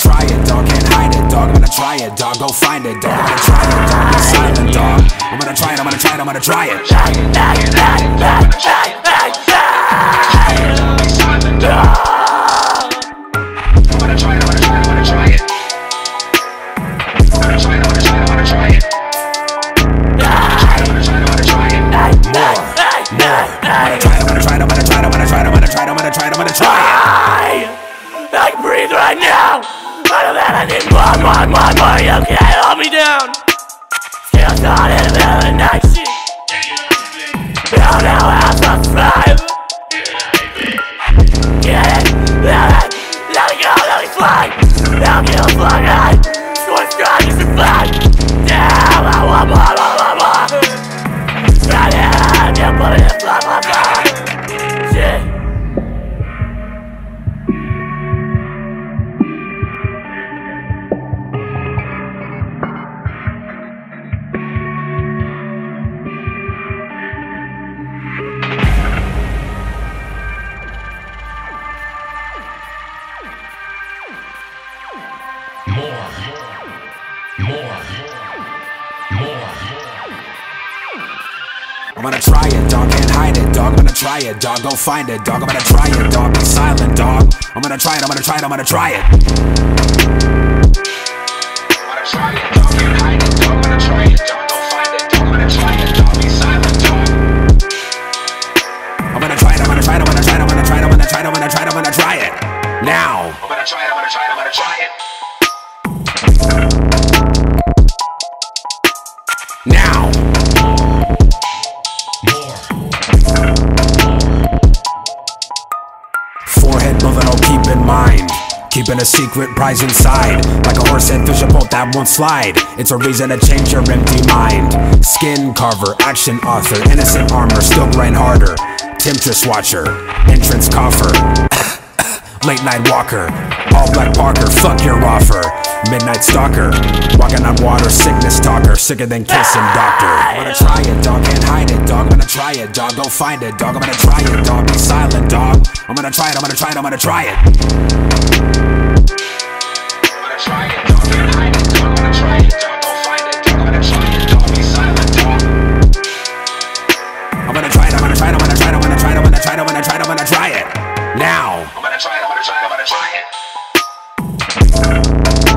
go find it, dog. Try it, dog. I'm gonna try it, dog. Be silent, dog. I'm gonna try it, I'm gonna try it, I'm gonna try it. I'm gonna try it, I'm gonna try it, I'm gonna try it, I'm gonna try it, I'm gonna try it, I'm gonna can't hold me down. Still not in the middle of night. Don't know how to survive. Get it? Let it? Let me go. Let me fly. Let me go fly. God. So I'm trying to I'm gonna try it, dog. Can't hide it, dog. I'm gonna try it, dog. Go find it, dog. I'm gonna try it, dog. Be silent, dog. I'm gonna try it, I'm gonna try it, I'm gonna try it. I'm gonna try it. I'm gonna try it, dog. Go find it, dog. I'm gonna try it. I'm gonna try it, I'm gonna try it, I'm gonna try it, I'm gonna try it, I'm gonna try it, I'm gonna try it, I'm gonna try it. Now. I'm gonna try it, I'm gonna try it, I'm gonna try it. Forehead moving, oh keep in mind. Keeping a secret prize inside. Like a horse and fish a boat that won't slide. It's a reason to change your empty mind. Skin carver, action author, innocent armor, still grind harder. Temptress watcher, entrance coffer. Late night walker, all black Parker, fuck your offer. Midnight stalker, walking on water, sicker than kissing doctor. I'm gonna try it, dog, can't hide it, dog. I'm gonna try it, dog, go find it, dog. I'm gonna try it, dog, be silent, dog. I'm gonna try it, I'm gonna try it, I'm gonna try it. I'm gonna try it, dog, can't hide it. I'm gonna try it. I'm gonna try it. I'm gonna try it, I'm gonna try it, I'm gonna try it, I'm gonna try it, I'm gonna try it, I'm gonna try it, I'm gonna try it. Now. I'm gonna try it, I'm gonna try it, I'm gonna try it.